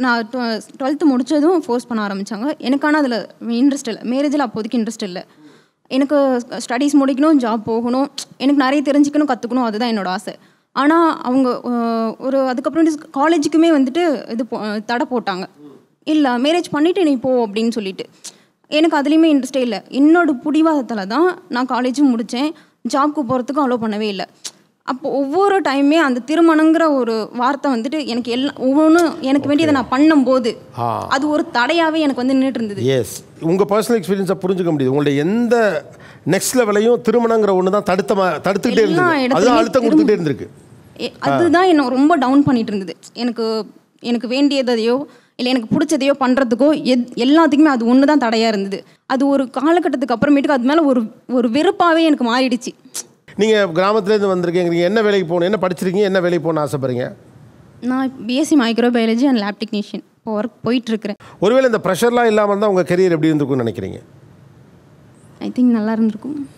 நான் டுவெல்த்து முடித்ததும் ஃபோர்ஸ் பண்ண ஆரம்பித்தாங்க எனக்கான அதில் இன்ட்ரெஸ்ட் இல்லை. மேரேஜில் அப்போதைக்கு இன்ட்ரெஸ்ட் இல்லை. எனக்கு ஸ்டடீஸ் முடிக்கணும் ஜாப் போகணும் எனக்கு நிறைய தெரிஞ்சுக்கணும் கற்றுக்கணும் அதுதான் என்னோட ஆசை. ஆனால் அவங்க ஒரு அதுக்கப்புறம் காலேஜுக்குமே வந்துட்டு இது போ- தடை போட்டாங்க. இல்லை மேரேஜ் பண்ணிவிட்டு நீ போ அப்படின்னு சொல்லிட்டு. எனக்கு அதுலேயுமே இன்ட்ரெஸ்டே இல்லை. என்னோட பிடிவாதத்தில் தான் நான் காலேஜும் முடித்தேன் ஜாப்க்கு போகிறதுக்கும் அலோவ் பண்ணவே இல்லை. அப்போ ஒவ்வொரு டைமே அந்த திருமணங்கிற ஒரு வார்த்தை வந்துட்டு எனக்கு எல்லாம் ஒவ்வொன்றும் எனக்கு வேண்டியதை நான் பண்ணும்போது. அது ஒரு தடையாகவே எனக்கு வந்து நின்றுட்டு இருந்தது எஸ் உங்கள் பர்சனல் எக்ஸ்பீரியன்ஸை புரிஞ்சுக்க முடியுது. உங்களுடைய எந்த நெக்ஸ்ட் லெவலையும் திருமணங்கிற ஒன்று தான் தடுத்த தடுத்துக்கிட்டே எல்லா இருந்தது. அதுதான் அழுத்தம் கொடுத்துக்கிட்டே இருந்திருக்கு. அதுதான் என்ன ரொம்ப டவுன் பண்ணிட்டு இருந்தது எனக்கு எனக்கு வேண்டியதையோ இல்லை எனக்கு பிடிச்சதையோ பண்ணுறதுக்கோ எத் எல்லாத்துக்குமே அது ஒன்று தான் தடையாக இருந்தது. அது ஒரு காலகட்டத்துக்கு அப்புறமேட்டுக்கு அது மேலே ஒரு ஒரு வெறுப்பாகவே எனக்கு மாறிடுச்சு. நீங்கள் கிராமத்துலேருந்து வந்திருக்கீங்க. என்ன வேலைக்கு போகணும்? என்ன படிச்சிருக்கீங்க? என்ன வேலைக்கு போகணும்னு ஆசைப்படுறீங்க? நான் BSc microbiology and lab technician இப்போ ஒர்க் போயிட்டுருக்கிறேன். ஒருவேளை இந்த ப்ரெஷர்லாம் இல்லாமல் இருந்தால் உங்கள் கெரியர் எப்படி இருந்திருக்கும்னு நினைக்கிறீங்க? ஐ திங்க் நல்லா இருந்திருக்கும்.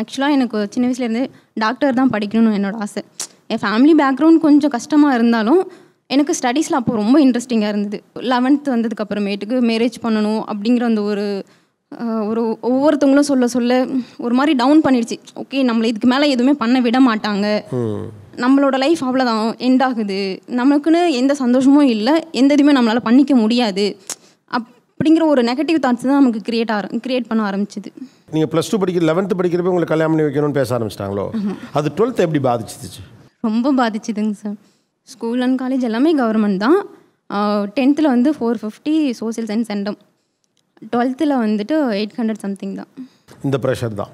ஆக்சுவலாக எனக்கு சின்ன வயசுலேருந்து டாக்டர் தான் படிக்கணும்னு என்னோட ஆசை. என் ஃபேமிலி பேக்ரவுண்ட் கொஞ்சம் கஷ்டமாக இருந்தாலும் எனக்கு ஸ்டடீஸில் அப்போ ரொம்ப இன்ட்ரெஸ்டிங்காக இருந்தது. லெவன்த்து வந்ததுக்கு அப்புறமேட்டுக்கு மேரேஜ் பண்ணணும் அப்படிங்கிற அந்த ஒரு ஒரு ஒவ்வொருத்தவங்களும் சொல்ல சொல்ல ஒரு மாதிரி டவுன் பண்ணிடுச்சு. ஓகே நம்மளை இதுக்கு மேலே எதுவுமே பண்ண விட மாட்டாங்க. நம்மளோட லைஃப் அவ்வளோதான் எண்ட் ஆகுது. நமக்குன்னு எந்த சந்தோஷமும் இல்லை எந்த இதுவுமே நம்மளால் பண்ணிக்க முடியாது. அப்படிங்கிற ஒரு நெகட்டிவ் தாட்ஸ் தான் நமக்கு கிரியேட் ஆர கிரியேட் பண்ண ஆரம்பிச்சது. நீங்கள் ப்ளஸ் டூ படிக்கிற லெவன்த்து படிக்கிறப்ப உங்களுக்கு கல்யாணம் பண்ணி வைக்கணும்னு பேச ஆரம்பிச்சிட்டாங்களோ? அது டுவெல்த் எப்படி பாதிச்சிச்சு? ரொம்ப பாதிச்சுதுங்க சார் ஸ்கூல் அண்ட் காலேஜ் எல்லாமே கவர்மெண்ட் தான். டென்த்தில் வந்து four fifty social science centum டுவெல்த்தில் வந்துட்டு எயிட் ஹண்ட்ரட் சம்திங் தான். இந்த ப்ரெஷர் தான்.